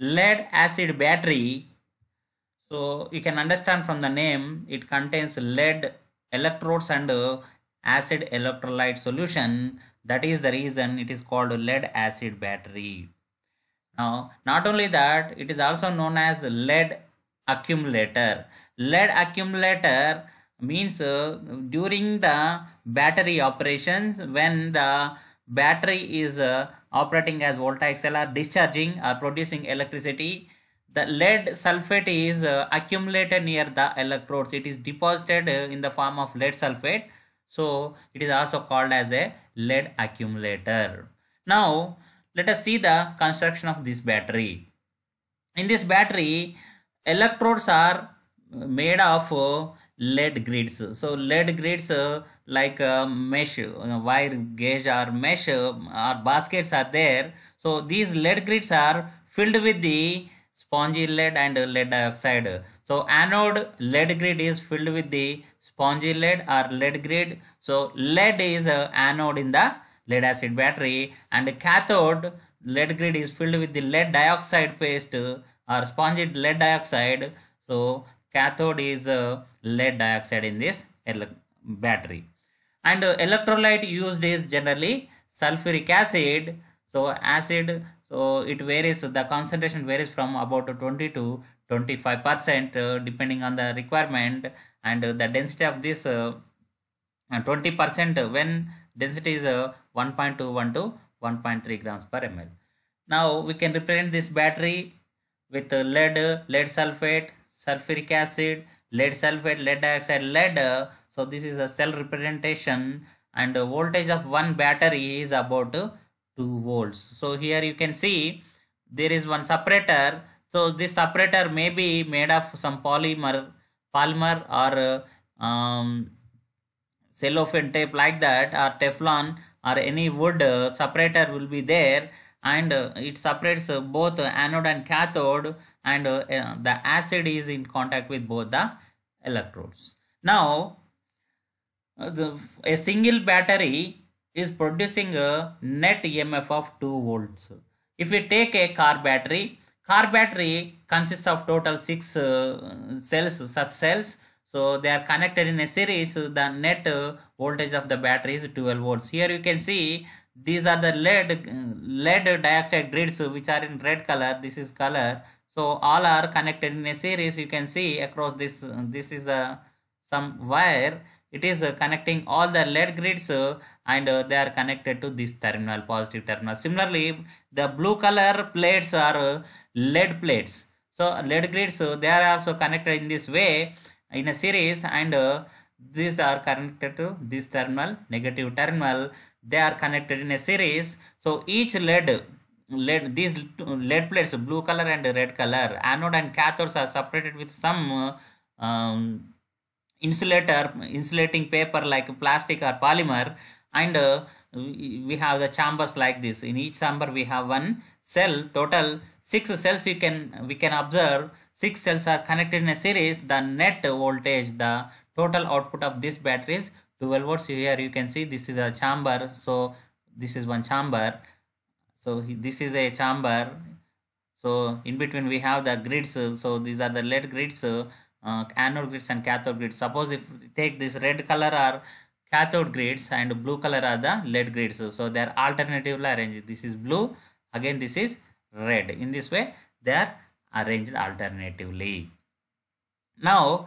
lead acid battery. So you can understand from the name it contains lead electrodes and acid electrolyte solution. That is the reason it is called lead acid battery. Now not only that it is also known as lead accumulator. Lead accumulator means uh, during the battery operations when the battery is uh, operating as voltaic cell are discharging or producing electricity. The lead sulfate is uh, accumulated near the electrodes. It is deposited uh, in the form of lead sulfate. So it is also called as a lead accumulator. Now let us see the construction of this battery. In this battery electrodes are made of uh, lead grids. So lead grids uh, like uh, mesh uh, wire gauge or mesh uh, or baskets are there. So these lead grids are filled with the spongy lead and lead dioxide so anode lead grid is filled with the spongy lead or lead grid. So lead is uh, anode in the lead acid battery and cathode lead grid is filled with the lead dioxide paste or spongy lead dioxide. So cathode is uh, lead dioxide in this battery. And uh, electrolyte used is generally sulfuric acid. So acid so it varies the concentration varies from about 20 to 25 percent uh, depending on the requirement. And uh, the density of this uh, 20 percent when density is uh, 1.21 to 1.3 grams per ml. Now we can represent this battery with uh, lead lead sulfate sulfuric acid lead sulfate lead dioxide lead. So this is a cell representation and voltage of one battery is about uh, 2 volts. So here you can see there is one separator. So this separator may be made of some polymer polymer or um, cellophane tape like that or teflon or any wood uh, separator will be there and uh, it separates uh, both anode and cathode and uh, the acid is in contact with both the electrodes. Now the, a single battery is producing a net emf of 2 volts. If we take a car battery car battery consists of total 6 uh, cells such cells so they are connected in a series so the net uh, voltage of the battery is 12 volts. Here you can see these are the lead lead dioxide grids which are in red color. This is color. So all are connected in a series. You can see across this this is a some wire. It is uh, connecting all the lead grids uh, and uh, they are connected to this terminal positive terminal. Similarly the blue color plates are uh, lead plates. So lead grids uh, they are also connected in this way in a series and uh, these are connected to this terminal negative terminal. They are connected in a series. So each lead lead these lead plates blue color and red color anode and cathodes are separated with some uh, um, insulator insulating paper like plastic or polymer. And uh, we have the chambers like this. In each chamber we have one cell. Total six cells you can we can observe six cells are connected in a series. The net voltage the total output of this battery is 12 volts. Here you can see this is a chamber. So this is one chamber. So this is a chamber. So in between we have the grids. So these are the lead grids uh, anode grids and cathode grids. Suppose if we take this red color are cathode grids and blue color are the lead grids. So they are alternatively arranged. This is blue. Again this is red. In this way they are arranged alternatively. Now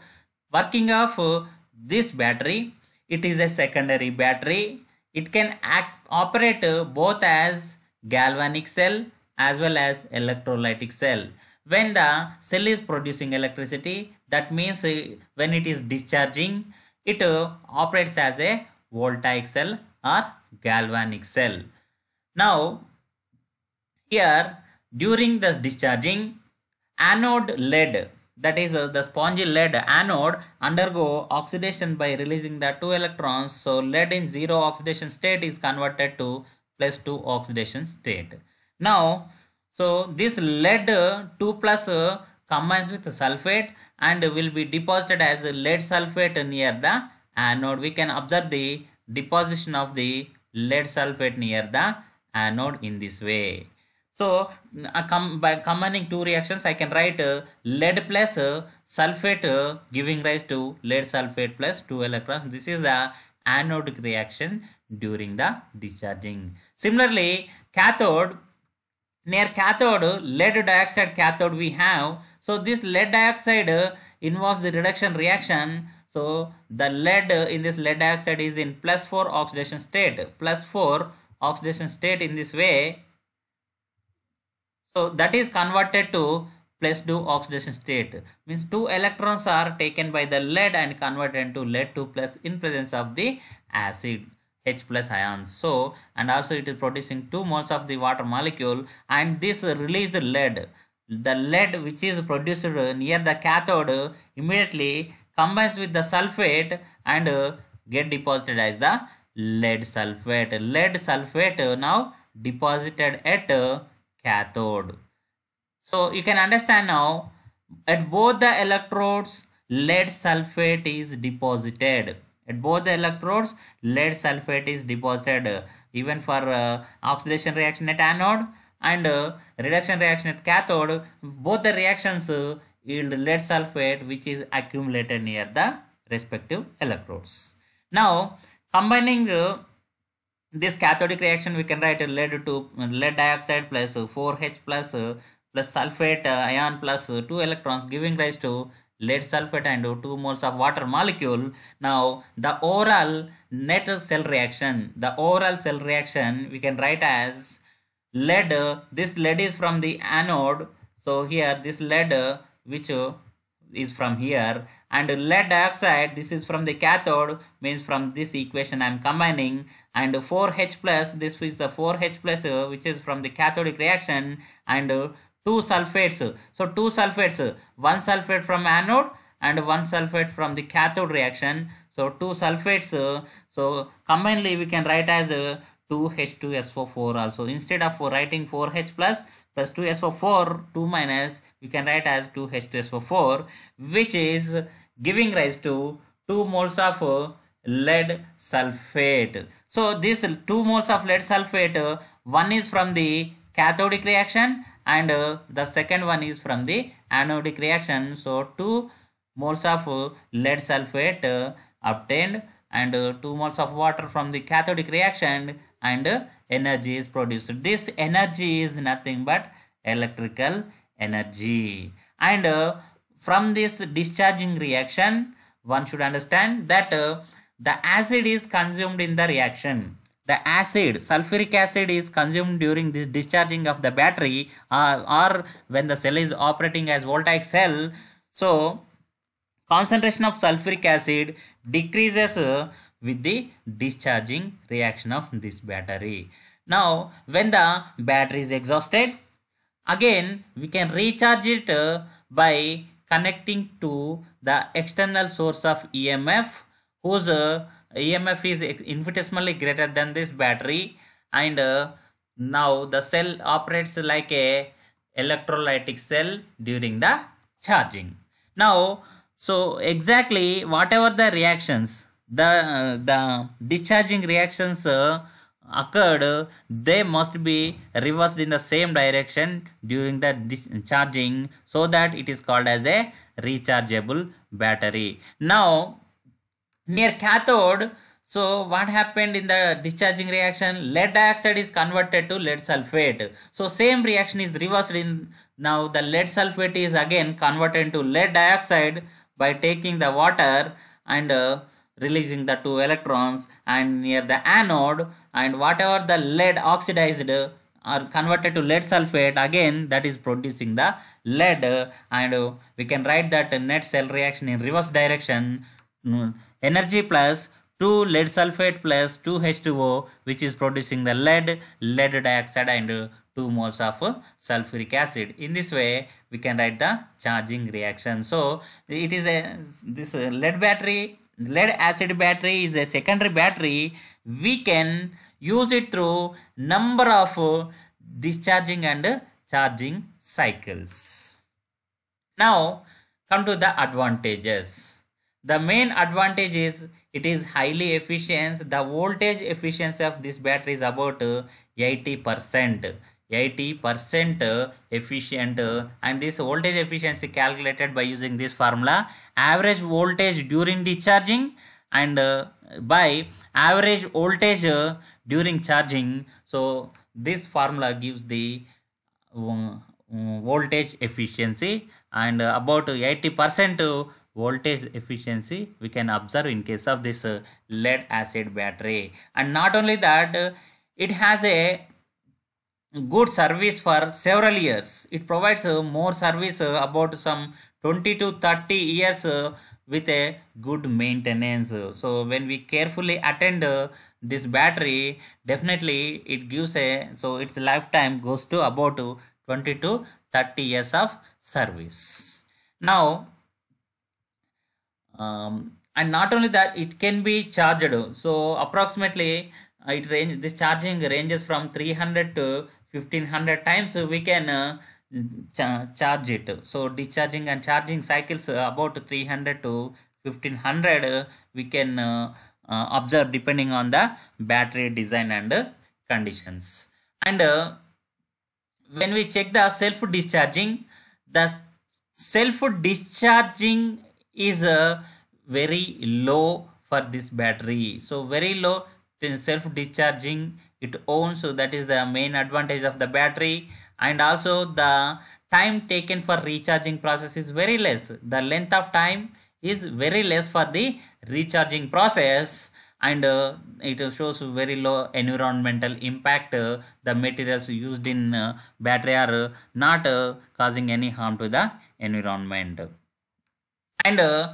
working of this battery it is a secondary battery. It can act operate both as galvanic cell as well as electrolytic cell. When the cell is producing electricity that means uh, when it is discharging it uh, operates as a voltaic cell or galvanic cell. Now here during the discharging anode lead. That is uh, the spongy lead anode undergo oxidation by releasing the two electrons. So lead in zero oxidation state is converted to plus 2 oxidation state. Now so this lead uh, 2 plus uh, combines with sulfate and will be deposited as lead sulfate near the anode. We can observe the deposition of the lead sulfate near the anode in this way So uh, com- by combining two reactions, I can write uh, lead plus uh, sulfate uh, giving rise to lead sulfate plus two electrons. This is the anodic reaction during the discharging. Similarly, cathode near cathode lead dioxide cathode we have so this lead dioxide uh, involves the reduction reaction so the lead uh, in this lead dioxide is in plus 4 oxidation state plus 4 oxidation state in this way so that is converted to plus 2 oxidation state means two electrons are taken by the lead and converted into lead 2 plus in presence of the acid H plus ions. So, and also it is producing 2 moles of the water molecule and this released lead. The lead which is produced near the cathode immediately combines with the sulfate and get deposited as the lead sulfate. Lead sulfate now deposited at cathode. So, you can understand now at both the electrodes lead sulfate is deposited at both the electrodes, lead sulfate is deposited even for uh, oxidation reaction at anode and uh, reduction reaction at cathode. Both the reactions uh, yield lead sulfate which is accumulated near the respective electrodes. Now, combining uh, this cathodic reaction, we can write lead to lead dioxide plus 4H plus plus sulfate uh, ion plus 2 electrons giving rise to lead sulfate and 2 moles of water molecule. Now the overall net cell reaction, the overall cell reaction we can write as lead, this lead is from the anode. So here this lead which is from here and lead dioxide this is from the cathode means from this equation I am combining and 4H plus this is a 4H plus uh, which is from the cathodic reaction and two sulfates. So two sulfates uh, one sulfate from anode and one sulfate from the cathode reaction. So two sulfates uh, so combinedly we can write as 2H2SO4 also. Instead of writing 4H plus plus 2SO4 2 minus we can write as 2H2SO4 which is giving rise to 2 moles of lead sulfate. So these 2 moles of lead sulfate one is from the cathodic reaction and uh, the second one is from the anodic reaction. So 2 moles of uh, lead sulfate uh, obtained and 2 moles of water from the cathodic reaction and energy is produced. This energy is nothing but electrical energy. And from this discharging reaction one should understand that the acid is consumed in the reaction. The acid sulfuric acid is consumed during this discharging of the battery uh, or when the cell is operating as voltaic cell. So concentration of sulfuric acid decreases uh, with the discharging reaction of this battery. Now when the battery is exhausted again we can recharge it uh, by connecting to the external source of emf whose EMF is infinitesimally greater than this battery and uh, now the cell operates like a electrolytic cell during the charging. Now, so exactly whatever the reactions, the, uh, the discharging reactions uh, occurred, they must be reversed in the same direction during the charging so that it is called as a rechargeable battery. Now, near cathode. So what happened in the discharging reaction? Lead dioxide is converted to lead sulfate. So same reaction is reversed in now the lead sulfate is again converted to lead dioxide by taking the water and uh, releasing the two electrons and near the anode and whatever the lead oxidized uh, are converted to lead sulfate again that is producing the lead. And uh, we can write that net cell reaction in reverse direction mm. Energy plus 2 lead sulfate plus 2 H2O which is producing the lead, lead dioxide and 2 moles of sulfuric acid. In this way we can write the charging reaction. So it is a this lead battery lead acid battery is a secondary battery we can use it through number of discharging and charging cycles. Now come to the advantages. The main advantage is it is highly efficient. The voltage efficiency of this battery is about 80%. 80% efficient and this voltage efficiency calculated by using this formula average voltage during discharging and uh, by average voltage uh, during charging so this formula gives the uh, voltage efficiency and about 80% voltage efficiency we can observe in case of this uh, lead acid battery. And not only that uh, it has a good service for several years. It provides uh, more service about some 20 to 30 years with a good maintenance. So when we carefully attend this battery definitely it gives a so its lifetime goes to about 20 to 30 years of service. Now um, and not only that it can be charged. So approximately uh, it range this charging ranges from 300 to 1500 times we can uh, cha- charge it. So discharging and charging cycles uh, about 300 to 1500 uh, we can uh, observe depending on the battery design and conditions. And when we check the self discharging the self discharging is a very low for this battery. So very low self discharging it owns. So that is the main advantage of the battery. And also the time taken for recharging process is very less. The length of time is very less for the recharging process. And uh, it shows very low environmental impact. Uh, the materials used in uh, battery are uh, not uh, causing any harm to the environment and uh,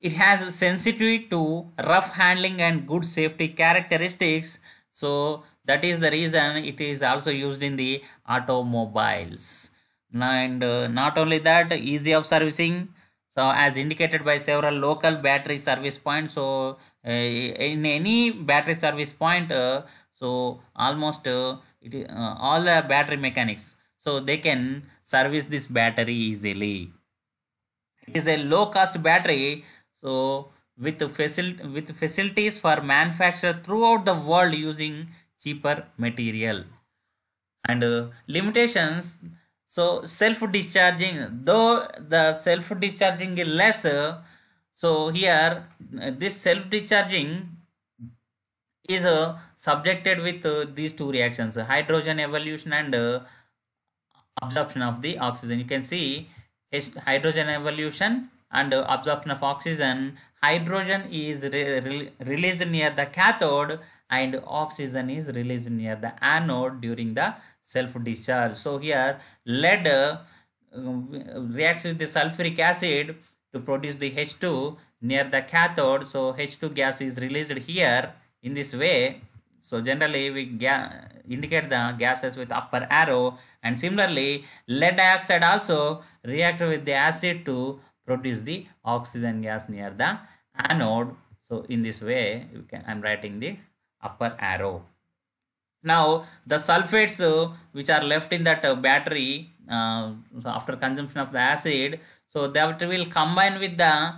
it has sensitivity to rough handling and good safety characteristics. So that is the reason it is also used in the automobiles. And uh, not only that easy of servicing. So as indicated by several local battery service points so uh, in any battery service point uh, so almost uh, it, uh, all the battery mechanics so they can service this battery easily it is a low cost battery. So with facil- with facilities for manufacture throughout the world using cheaper material. And uh, limitations. So self discharging though the self discharging is less uh, so here this self discharging is uh, subjected with uh, these two reactions hydrogen evolution and uh, absorption of the oxygen. You can see hydrogen evolution and absorption of oxygen. Hydrogen is re- re- released near the cathode and oxygen is released near the anode during the self discharge so here lead uh, reacts with the sulfuric acid to produce the H2 near the cathode. So H2 gas is released here in this way. So generally we indicate the gases with upper arrow. And similarly lead dioxide also react with the acid to produce the oxygen gas near the anode. So in this way you can I'm writing the upper arrow. Now the sulfates uh, which are left in that uh, battery uh, so after consumption of the acid so that will combine with the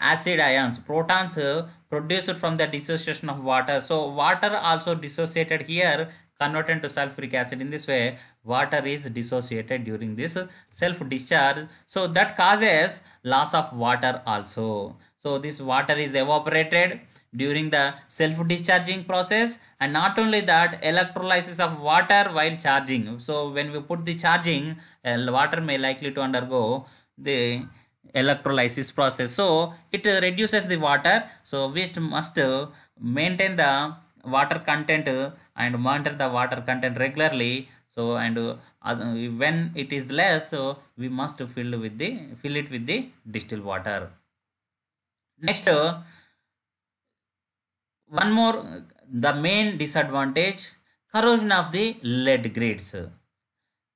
acid ions protons uh, produced from the dissociation of water so water also dissociated here converted to sulfuric acid. In this way water is dissociated during this self discharge so that causes loss of water also. So this water is evaporated during the self discharging process. And not only that electrolysis of water while charging. So when we put the charging uh, water may likely to undergo the electrolysis process. So it reduces the water. So we must maintain the water content uh, and monitor the water content regularly. So and uh, when it is less so we must fill with the fill it with the distilled water. Next uh, one more uh, the main disadvantage corrosion of the lead grades.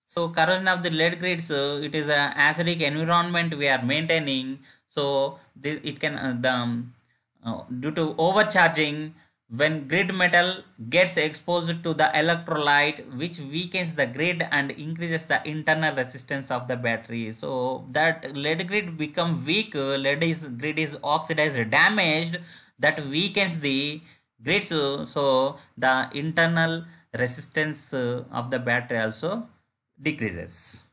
So corrosion of the lead grades uh, it is a acidic environment we are maintaining. So this it can uh, the um, uh, due to overcharging when grid metal gets exposed to the electrolyte which weakens the grid and increases the internal resistance of the battery so that lead grid become weak lead is grid is oxidized damaged that weakens the grid. uh, so the internal resistance of the battery also decreases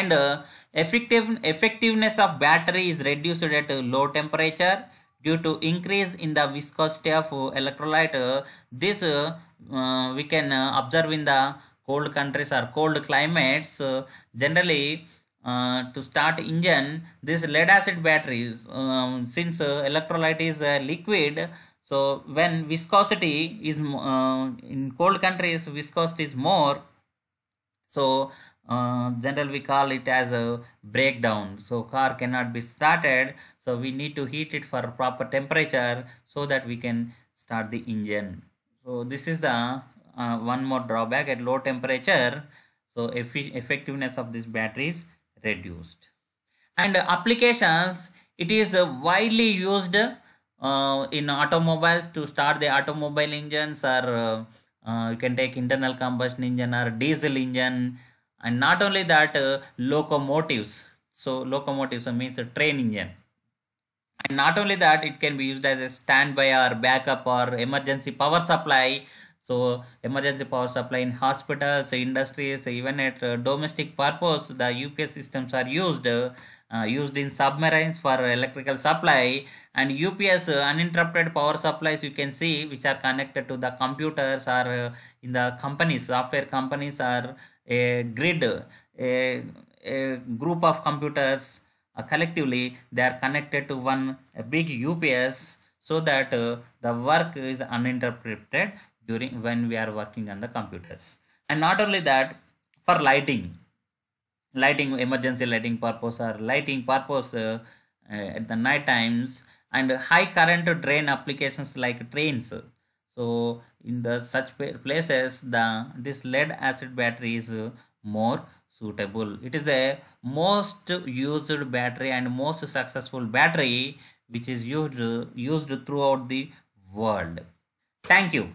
and uh, effective effectiveness of battery is reduced at low temperature due to increase in the viscosity of electrolyte this uh, we can uh, observe in the cold countries or cold climates uh, generally uh, to start engine this lead acid batteries um, since uh, electrolyte is uh, liquid so when viscosity is uh, in cold countries viscosity is more so uh, general we call it as a breakdown. So car cannot be started. So we need to heat it for proper temperature so that we can start the engine. So this is the uh, one more drawback at low temperature. So effectiveness of this battery is reduced. And applications it is uh, widely used uh, in automobiles to start the automobile engines or uh, uh, you can take internal combustion engine or diesel engine and not only that uh, locomotives. So locomotives means a train engine. And not only that it can be used as a standby or backup or emergency power supply. So emergency power supply in hospitals industries even at uh, domestic purpose the ups systems are used uh, used in submarines for electrical supply. And ups uh, uninterrupted power supplies you can see which are connected to the computers or uh, in the companies software companies are a grid a, a group of computers uh, collectively they are connected to one big UPS so that uh, the work is uninterrupted during when we are working on the computers. And not only that for lighting lighting emergency lighting purpose or lighting purpose uh, uh, at the night times and high current drain applications like trains so in the such places the this lead acid battery is uh, more suitable. It is the most used battery and most successful battery which is used used throughout the world. Thank you